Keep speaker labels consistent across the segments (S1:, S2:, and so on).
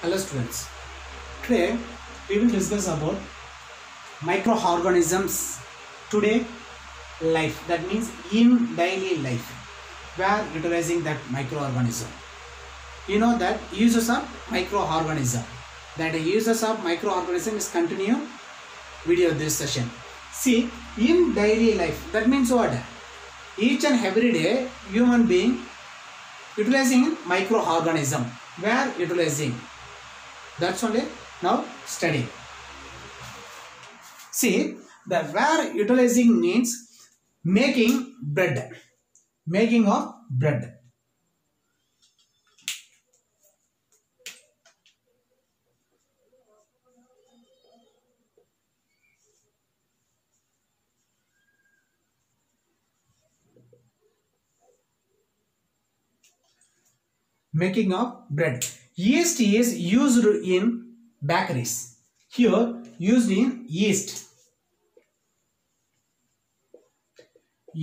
S1: Hello students. Today we will discuss about microorganisms today life that means in daily life we are utilizing that microorganism. You know that uses of microorganism that uses of microorganism is continue video this session. See in daily life that means what? Each and every day human being utilizing microorganism we are utilizing that's only now study. See the where utilizing means making bread. Making of bread. Making of bread yeast is used in bakeries here used in yeast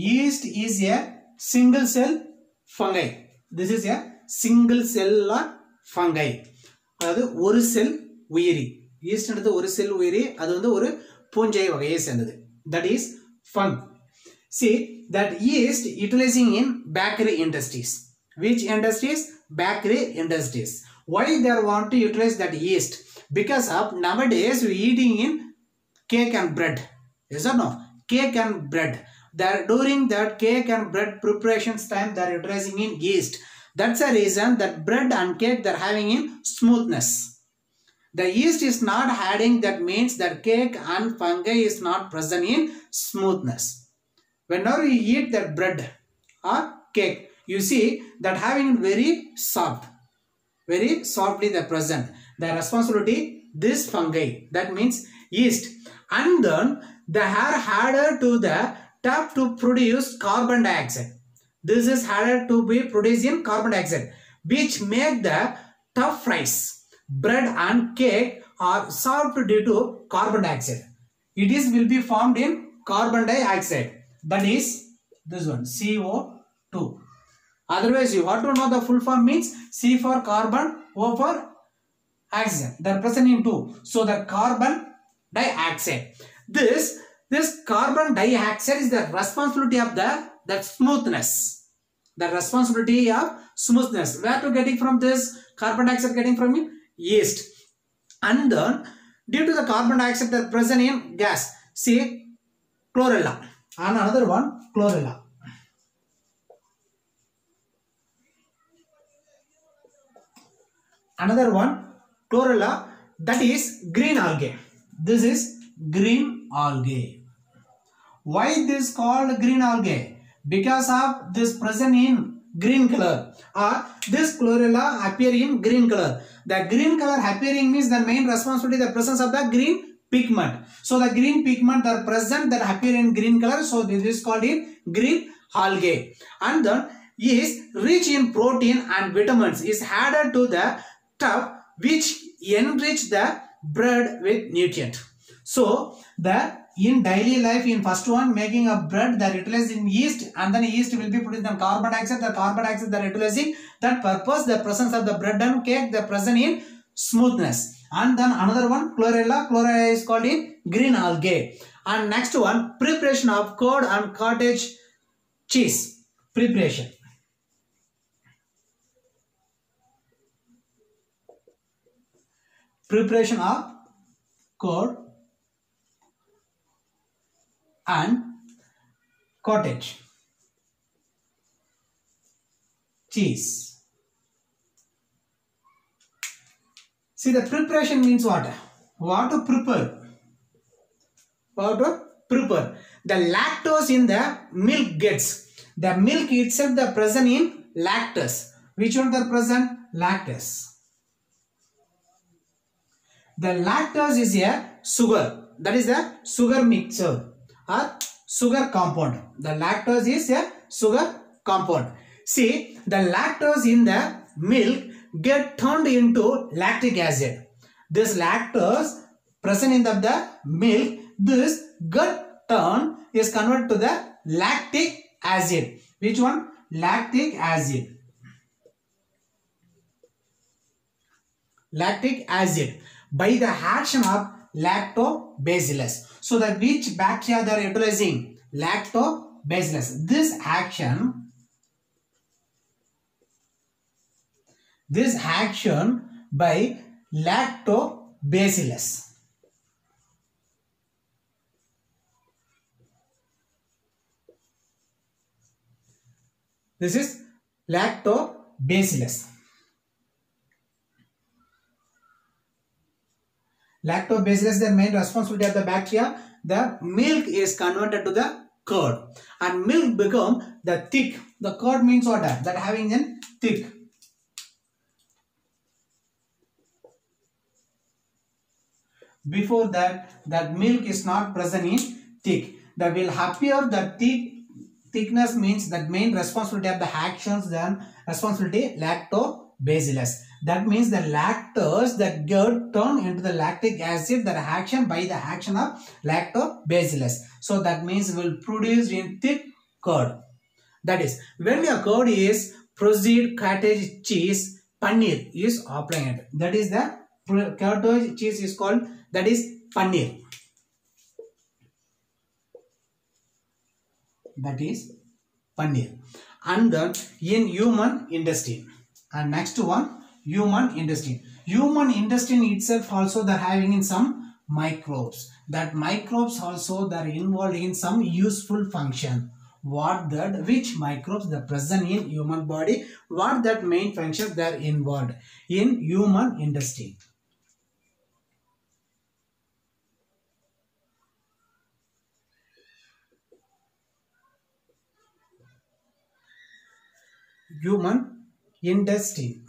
S1: yeast is a single cell fungi this is a single cellular fungi அதாவது ஒரு செல் உயிரி ஈஸ்ட்ன்றது ஒரு செல் உயிரி அது வந்து ஒரு பூஞ்சை வகையை சேர்ந்தது that is ஃபங் see that yeast utilizing in bakery industries which industries bakery industries why they want to utilize that yeast? Because of nowadays we eating in cake and bread. Yes or no? Cake and bread. That during that cake and bread preparations time they are utilizing in yeast. That's a reason that bread and cake they're having in smoothness. The yeast is not adding that means that cake and fungi is not present in smoothness. Whenever you eat that bread or cake you see that having very soft very softly the present. The responsibility this fungi. That means yeast. And then they are added to the tap to produce carbon dioxide. This is harder to be produced in carbon dioxide which make the tough rice bread and cake are soft due to carbon dioxide. It is will be formed in carbon dioxide. That is this one CO2 otherwise you have to know the full form means C for carbon O for oxygen they are present in 2 so the carbon dioxide. This this carbon dioxide is the responsibility of the that smoothness. The responsibility of smoothness. Where to getting from this? Carbon dioxide getting from it? Yeast. And then due to the carbon dioxide that present in gas see chlorella. And another one chlorella another one chlorella that is green algae. This is green algae. Why this called green algae? Because of this present in green color or this chlorella appear in green color. The green color appearing means the main responsibility the presence of the green pigment. So the green pigment are present that appear in green color. So this is called in green algae. And then is rich in protein and vitamins. Is added to the stuff which enrich the bread with nutrient. So the in daily life in first one making a bread that in yeast and then yeast will be produced in the carbon dioxide. The carbon dioxide are utilizing that purpose the presence of the bread and cake the present in smoothness. And then another one chlorella. Chlorella is called in green algae. And next one preparation of curd and cottage cheese. Preparation preparation of core and cottage. Cheese. See the preparation means what? What to prepare? What to prepare? The lactose in the milk gets. The milk itself the present in lactose. Which one the present? Lactose the lactose is a sugar. That is the sugar mixture or sugar compound. The lactose is a sugar compound. See the lactose in the milk get turned into lactic acid. This lactose present in the, the milk this get turned is converted to the lactic acid. Which one? Lactic acid. Lactic acid by the action of lactobacillus. So that which bacteria they are utilizing? Lactobacillus. This action, this action by lactobacillus. This is lactobacillus. Lactobacillus the main responsibility of the bacteria. The milk is converted to the curd and milk become the thick. The curd means what? That having a thick. Before that, that milk is not present in thick. That will appear the thick thickness means that main responsibility of the actions then responsibility lactobacillus. That means the lactose that get turned into the lactic acid that action by the action of lactobacillus. So that means will produce in thick curd. That is when your curd is proceed cottage cheese paneer is applied. That is the cottage cheese is called that is paneer. that is paneer and then in human intestine and next one human intestine. Human intestine itself also they're having in some microbes. That microbes also they're involved in some useful function. What that which microbes are present in human body what that main function they're involved in human intestine. Human intestine.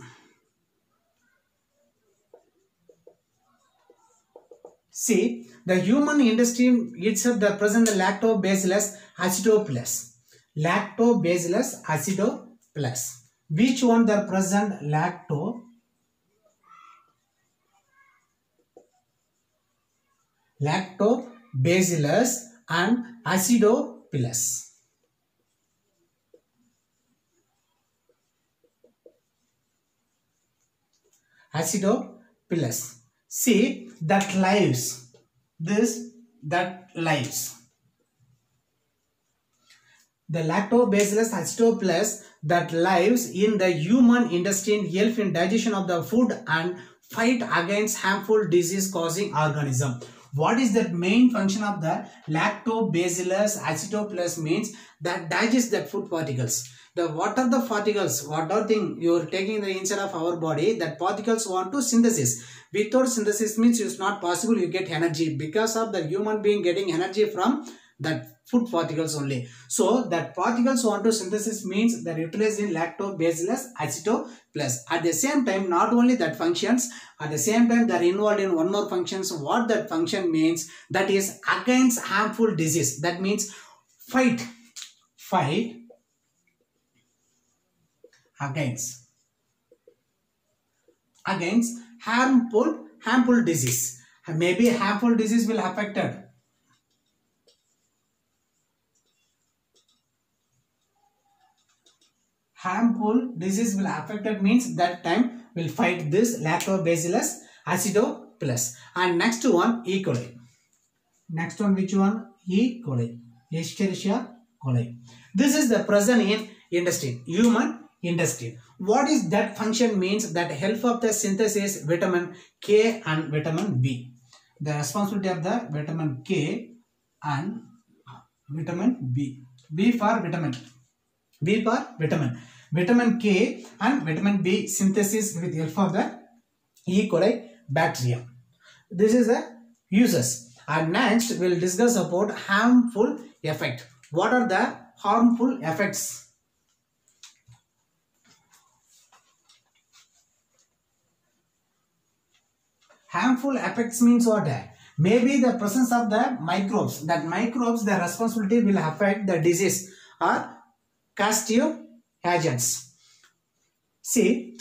S1: See, the human intestine itself the present the lactobacillus acidophilus. Lactobacillus acidophilus. Which one the present lacto? Lactobacillus and acidophilus. acidophilus. See that lives. This that lives. The lactobacillus acidophilus that lives in the human intestine help in digestion of the food and fight against harmful disease causing organism. What is the main function of the lactobacillus acidophilus means that digest that food particles the what are the particles? What are thing you are taking the inside of our body? That particles want to synthesis. Without synthesis means it's not possible you get energy. Because of the human being getting energy from that food particles only. So that particles want to synthesis means they're utilized in lactobacillus acidophilus at the same time not only that functions at the same time they're involved in one more functions what that function means that is against harmful disease. That means fight. Fight against. Against harmful harmful disease. Maybe harmful disease will affected harmful disease will affected means that time will fight this lactobacillus acidophilus. And next one E. coli. Next one which one? E. coli. Escherichia coli. This is the present in intestine human intestine. What is that function means that help of the synthesis vitamin K and vitamin B. The responsibility of the vitamin K and vitamin B. B for vitamin. B for vitamin. Vitamin K and vitamin B synthesis with help of the E. coli bacteria. This is the uses. And next we will discuss about harmful effect. What are the harmful effects? Harmful effects means what? Maybe the presence of the microbes. That microbes their responsibility will affect the disease or causative agents see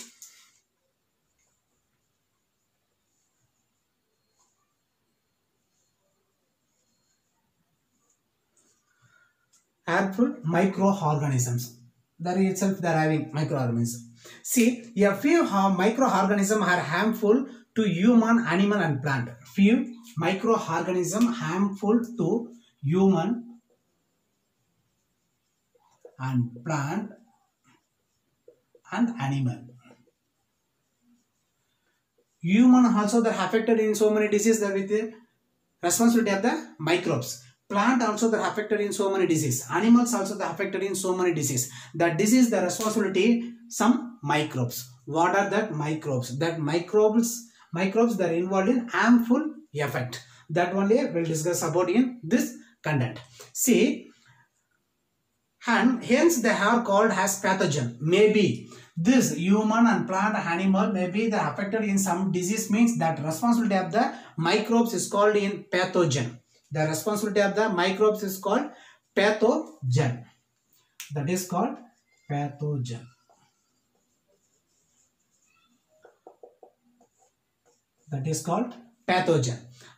S1: harmful microorganisms. That itself they are having microorganisms. See, a few ha- microorganisms are harmful to human, animal, and plant. Few microorganisms harmful to human and plant and animal. Human also they're affected in so many diseases that with the responsibility of the microbes. Plant also they're affected in so many diseases. Animals also they're affected in so many diseases. That disease is the responsibility some microbes. What are that microbes? That microbes microbes that are involved in harmful effect. That only we'll discuss about in this content. See, and hence they are called as pathogen. Maybe this human and plant animal may be the affected in some disease means that responsibility of the microbes is called in pathogen. The responsibility of the microbes is called pathogen. That is called pathogen. That is called pathogen.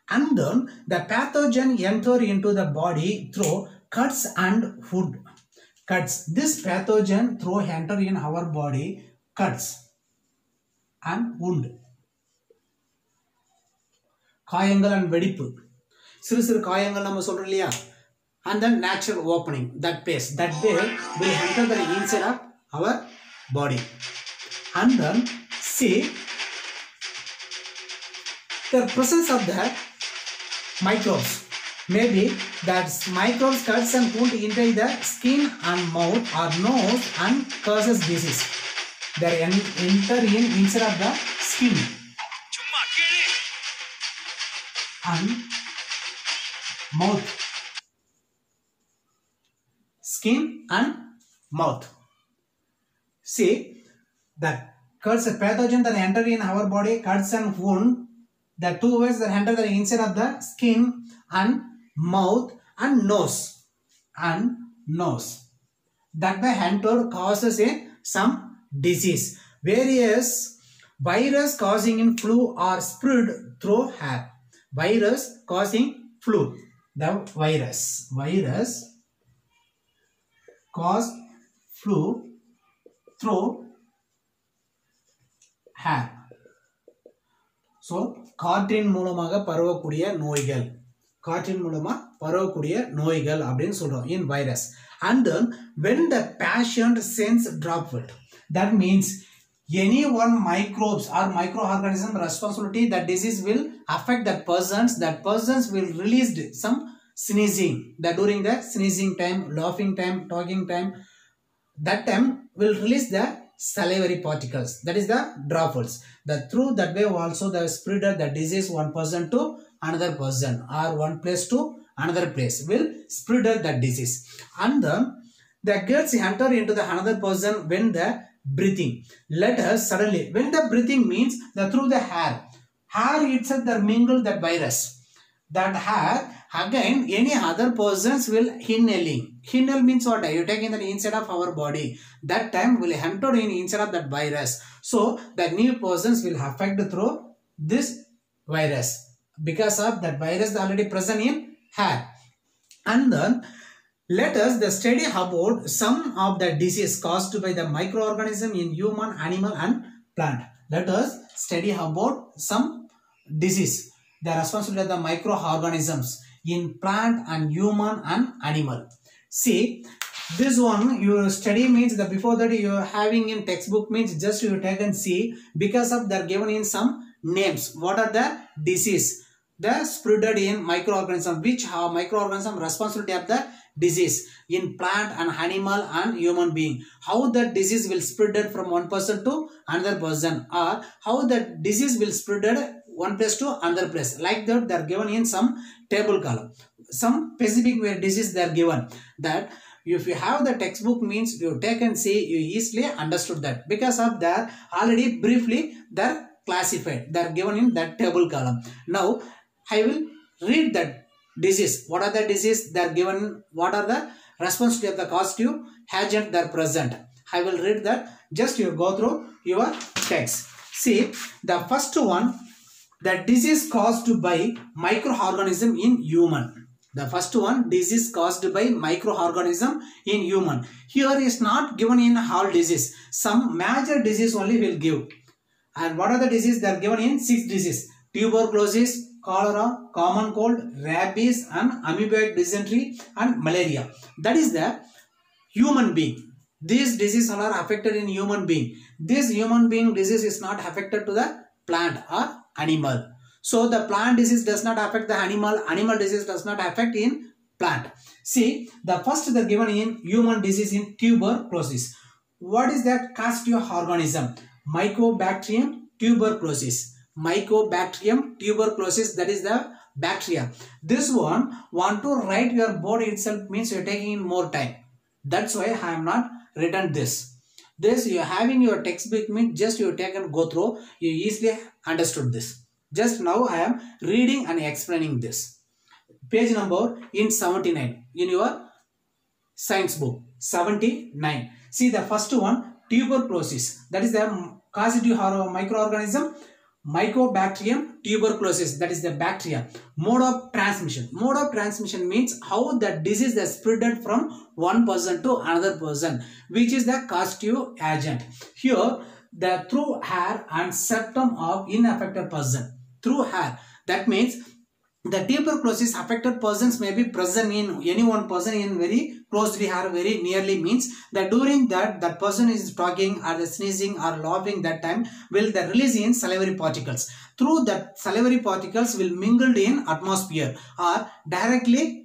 S1: And then the pathogen enter into the body through cuts and food cuts. This pathogen through enter in our body cuts and wound. காயங்கள் and வெடிப்பு சிறு சிறு காயங்கள் நம்ம சொல்றோம் இல்லையா and then natural opening that base that way will enter the inside of our body and then see the presence of the microbes. Maybe that microbes cuts and wound into the skin and mouth or nose and causes disease. They enter in inside of the skin. And mouth. Skin and mouth. See, the cuts pathogen that enter in our body cuts and wound the two ways that enter the inside of the skin and mouth and nose. And nose. That by enter causes a some disease. Various virus causing in flu are spread through hair. Virus causing flu. The virus. Virus cause flu through hair. So காற்றின் மூலமாக பரவக்கூடிய நோய்கள் காற்றின் மூலமா பரவக்கூடிய நோய்கள் அப்படின்னு சொல்றோம் in virus and then when the patient sense droplet that means any one microbes or microorganism responsibility that disease will affect that persons that persons will release some sneezing that during the sneezing time laughing time talking time that time will release the salivary particles that is the droplets the through that way also the spreader the disease one person to another person or one place to another place will spreader that disease. And then the gets enter into the another person when the breathing. Let us suddenly when the breathing means the through the hair. Hair itself the mingle that virus that hair again any other persons will inhaling inhale means what? You take in the inside of our body. That time will enter in inside of that virus. So the new persons will affect through this virus. Because of that virus already present in hair and then let us the study about some of the disease caused by the microorganism in human animal and plant. Let us study about some disease the responsibility of the microorganisms in plant and human and animal. See this one you study means that before that you are having in textbook means just you take and see because of they're given in some names. What are the disease? The spreaded in microorganism which have microorganism responsibility of the disease in plant and animal and human being. How that disease will spreaded from one person to another person or how that disease will spreaded one place to another place. Like that they are given in some table column. Some specific disease they are given. That if you have the textbook means you take and see you easily understood that. Because of that already briefly they're classified. They're given in that table column. Now i will read that disease. What are the disease they're given? What are the responsibility of the causative agent they're present? I will read that. Just you go through your text. See the first one the disease caused by microorganism in human The first one, disease caused by microorganism in human. Here is not given in all disease. Some major disease only will give. And what are the diseases? They are given in six diseases. Tuberculosis, cholera, common cold, rabies and amoebic dysentery and malaria. That is the human being. These diseases are affected in human being. This human being disease is not affected to the plant or animal. So the plant disease does not affect the animal. Animal disease does not affect in plant. See, the first the given in human disease in tuberculosis. What is that causative organism? Mycobacterium tuberculosis. Mycobacterium tuberculosis that is the bacteria. This one want to write your board itself means you are taking in more time. That's why I am not written this. This you having your textbook means just you take and go through. You easily understood this. Just now I am reading and explaining this. Page number in 79 in your science book. 79. See the first one tuberculosis. That is the causative microorganism. Mycobacterium tuberculosis. That is the bacteria. Mode of transmission. Mode of transmission means how the disease is spread from one person to another person, which is the causative agent. Here, the through hair and sputum of unaffected person. Through hair. That means the tuberculosis affected persons may be present in any one person in very closely or very nearly means that during that that person is talking or the sneezing or laughing that time will the release in salivary particles. Through that salivary particles will mingled in atmosphere or directly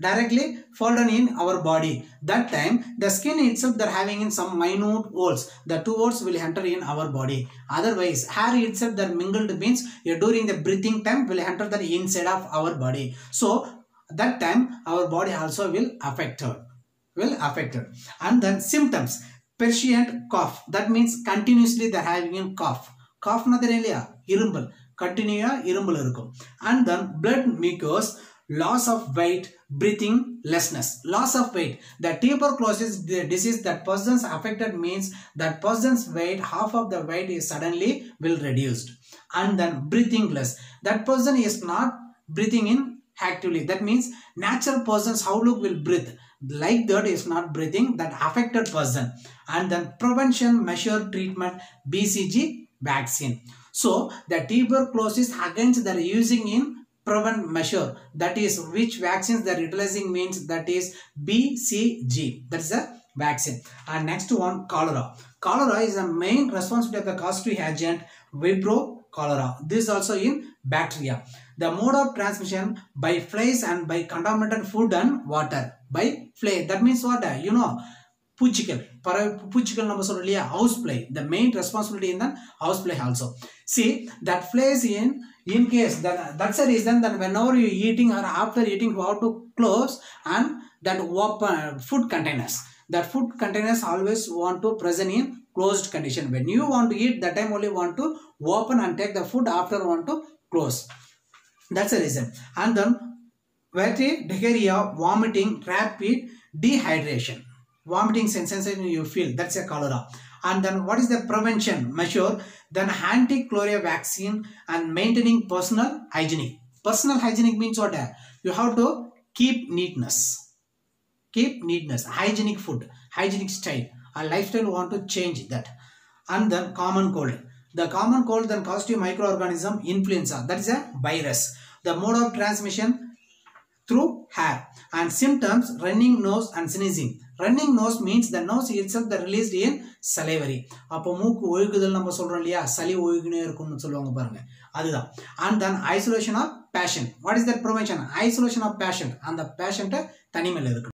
S1: directly fallen in our body. That time the skin itself they're having in some minute holes. The two holes will enter in our body. Otherwise hair itself that mingled means during the breathing time will enter the inside of our body. So that time our body also will affected will affected and then symptoms persistent cough that means continuously they're having in cough cough na தெரியும் இல்லையா இரும்பல் கண்டினியூவா இரும்பல் இருக்கும் and then blood mucus loss of weight breathing lessness loss of weight the tuberculosis the disease that persons affected means that person's weight half of the weight is suddenly will reduced and then breathing less that person is not breathing in actively that means natural person's how look will breathe. Like that is not breathing that affected person. And then prevention measure treatment bcg vaccine. So the tuberculosis against they are using in prevent measure. That is which vaccines they are utilizing means that is bcg that's the vaccine. And next one cholera. Cholera is the main responsibility of the causative agent vibrio cholera. This is also in bacteria the mode of transmission by flies and by contaminated food and water by fly that means what you know பூச்சிகள் பற பூச்சிகள் நம்ம சொல்றோம் இல்லையா house ply the main responsibility in the house ply also see that place in in case that that's the reason that whenever you eating or after eating you have to close and that open food containers that food containers always want to present in closed condition when you want to eat that time only want to open and take the food after want to close that's the reason. And then diarrhea vomiting rapid dehydration. Vomiting sensation you feel that's a cholera. And then what is the prevention measure? Then anti-cholera vaccine and maintaining personal hygienic personal hygienic means what? You have to keep neatness. Keep neatness. Hygienic food hygienic style. Our lifestyle want to change that. And then common cold the common cold then causative microorganism influenza that is a virus the mode of transmission through hair and symptoms running nose and sneezing running nose means the nose itself the released in salivary அப்போ மூக்கு ஒழுகுதல் நம்ம சொல்றோம் இல்லையா சளி ஒழுகுனே இருக்கும்னு சொல்லுவாங்க பாருங்க அதுதான் and then isolation of patient what is that prevention isolation of patient அந்த பேஷண்ட்டை தனிமையில் இருக்கு